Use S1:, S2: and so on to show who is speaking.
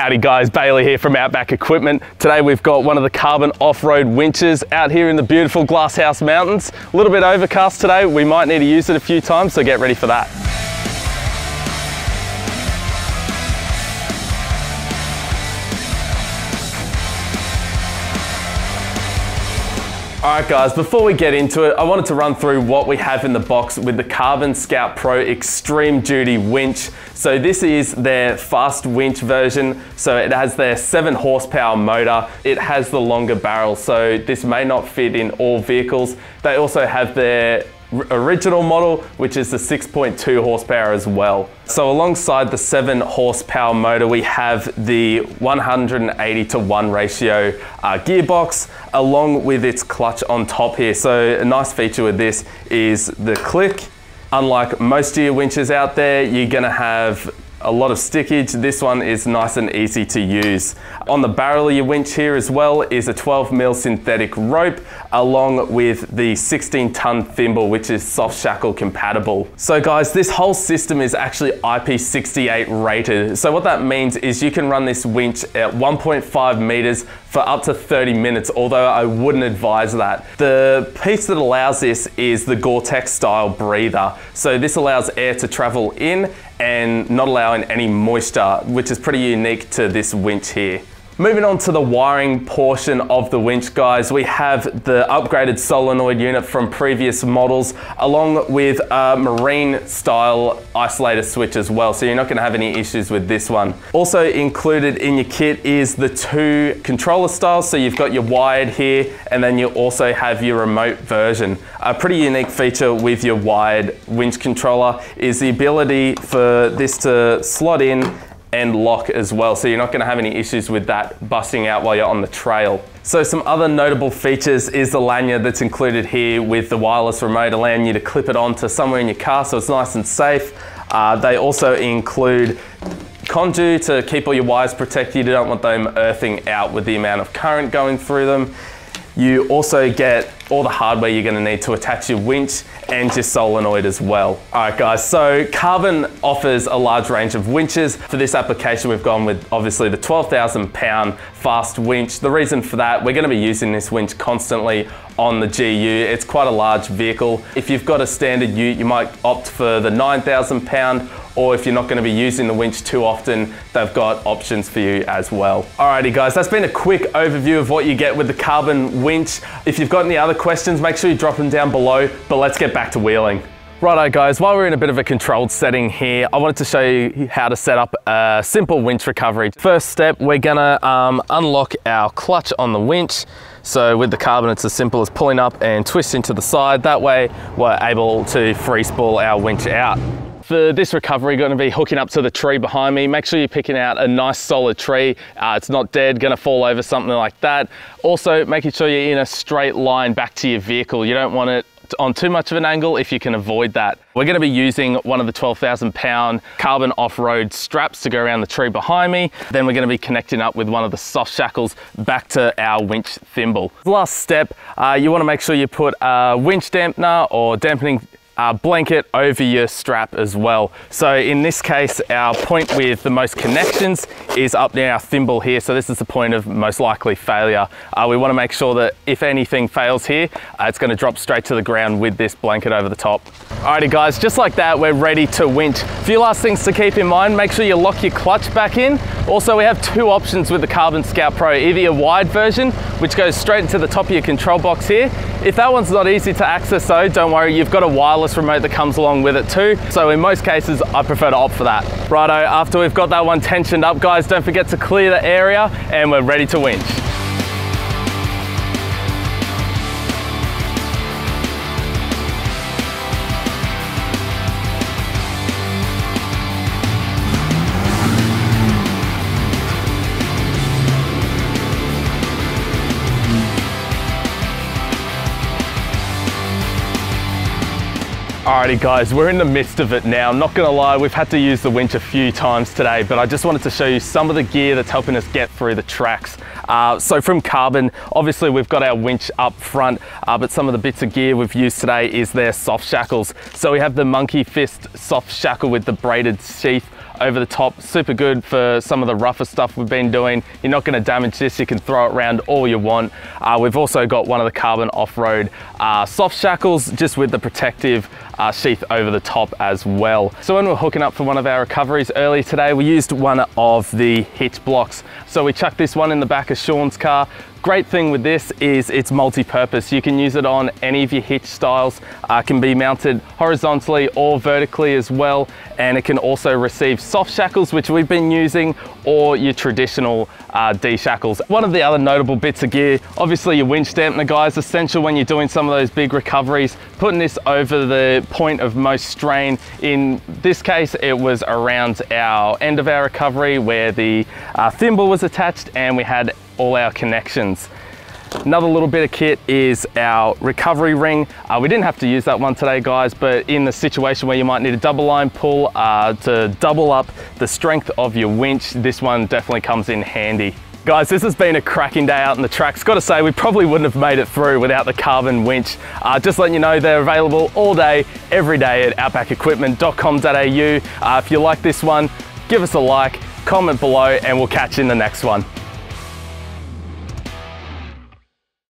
S1: Howdy guys, Bailey here from Outback Equipment. Today we've got one of the carbon off-road winches out here in the beautiful Glasshouse Mountains. A little bit overcast today, we might need to use it a few times, so get ready for that. All right guys, before we get into it, I wanted to run through what we have in the box with the Carbon Scout Pro Extreme Duty winch. So this is their fast winch version. So it has their seven horsepower motor. It has the longer barrel, so this may not fit in all vehicles. They also have their original model, which is the 6.2 horsepower as well. So alongside the 7 horsepower motor, we have the 180 to 1 ratio uh, gearbox, along with its clutch on top here. So a nice feature with this is the click. Unlike most of your winches out there, you're gonna have a lot of stickage. This one is nice and easy to use. On the barrel of your winch here as well is a 12 mil synthetic rope along with the 16 ton thimble which is soft shackle compatible. So guys this whole system is actually IP68 rated. So what that means is you can run this winch at 1.5 meters for up to 30 minutes, although I wouldn't advise that. The piece that allows this is the Gore-Tex style breather. So this allows air to travel in and not allowing any moisture, which is pretty unique to this winch here. Moving on to the wiring portion of the winch, guys, we have the upgraded solenoid unit from previous models, along with a marine style isolator switch as well, so you're not gonna have any issues with this one. Also included in your kit is the two controller styles, so you've got your wired here, and then you also have your remote version. A pretty unique feature with your wired winch controller is the ability for this to slot in and lock as well. So you're not gonna have any issues with that busting out while you're on the trail. So some other notable features is the lanyard that's included here with the wireless remote allowing you to clip it onto somewhere in your car so it's nice and safe. Uh, they also include conduit to keep all your wires protected. You don't want them earthing out with the amount of current going through them. You also get all the hardware you're gonna need to attach your winch and your solenoid as well. All right guys, so Carbon offers a large range of winches. For this application, we've gone with obviously the 12,000 pound fast winch. The reason for that, we're gonna be using this winch constantly on the GU. It's quite a large vehicle. If you've got a standard ute, you might opt for the 9,000 pound or if you're not gonna be using the winch too often, they've got options for you as well. Alrighty guys, that's been a quick overview of what you get with the Carbon winch. If you've got any other questions, make sure you drop them down below, but let's get back to wheeling. Righto guys, while we're in a bit of a controlled setting here, I wanted to show you how to set up a simple winch recovery. First step, we're gonna um, unlock our clutch on the winch. So with the carbon, it's as simple as pulling up and twisting to the side. That way, we're able to free spool our winch out for this recovery, going to be hooking up to the tree behind me. Make sure you're picking out a nice solid tree. Uh, it's not dead, going to fall over something like that. Also, making sure you're in a straight line back to your vehicle. You don't want it on too much of an angle if you can avoid that. We're going to be using one of the 12,000 pound carbon off-road straps to go around the tree behind me. Then we're going to be connecting up with one of the soft shackles back to our winch thimble. Last step, uh, you want to make sure you put a winch dampener or dampening uh, blanket over your strap as well. So in this case, our point with the most connections is up near our thimble here. So this is the point of most likely failure. Uh, we wanna make sure that if anything fails here, uh, it's gonna drop straight to the ground with this blanket over the top. Alrighty guys, just like that, we're ready to winch. A few last things to keep in mind, make sure you lock your clutch back in. Also, we have two options with the Carbon Scout Pro, either your wide version, which goes straight into the top of your control box here. If that one's not easy to access though, don't worry, you've got a wireless remote that comes along with it too. So in most cases, I prefer to opt for that. Righto, after we've got that one tensioned up, guys, don't forget to clear the area and we're ready to winch. Alrighty guys, we're in the midst of it now. I'm not gonna lie, we've had to use the winch a few times today, but I just wanted to show you some of the gear that's helping us get through the tracks. Uh, so from Carbon, obviously we've got our winch up front, uh, but some of the bits of gear we've used today is their soft shackles. So we have the Monkey Fist soft shackle with the braided sheath over the top, super good for some of the rougher stuff we've been doing. You're not gonna damage this, you can throw it around all you want. Uh, we've also got one of the carbon off-road uh, soft shackles, just with the protective uh, sheath over the top as well. So when we we're hooking up for one of our recoveries early today, we used one of the hitch blocks. So we chucked this one in the back of Sean's car, Great thing with this is it's multi-purpose. You can use it on any of your hitch styles. Uh, can be mounted horizontally or vertically as well. And it can also receive soft shackles, which we've been using, or your traditional uh, D-shackles. One of the other notable bits of gear, obviously your winch dampener guys, essential when you're doing some of those big recoveries, putting this over the point of most strain. In this case, it was around our end of our recovery where the uh, thimble was attached and we had all our connections. Another little bit of kit is our recovery ring. Uh, we didn't have to use that one today, guys, but in the situation where you might need a double line pull uh, to double up the strength of your winch, this one definitely comes in handy. Guys, this has been a cracking day out in the tracks. Got to say, we probably wouldn't have made it through without the carbon winch. Uh, just letting you know, they're available all day, every day at outbackequipment.com.au. Uh, if you like this one, give us a like, comment below, and we'll catch you in the next one.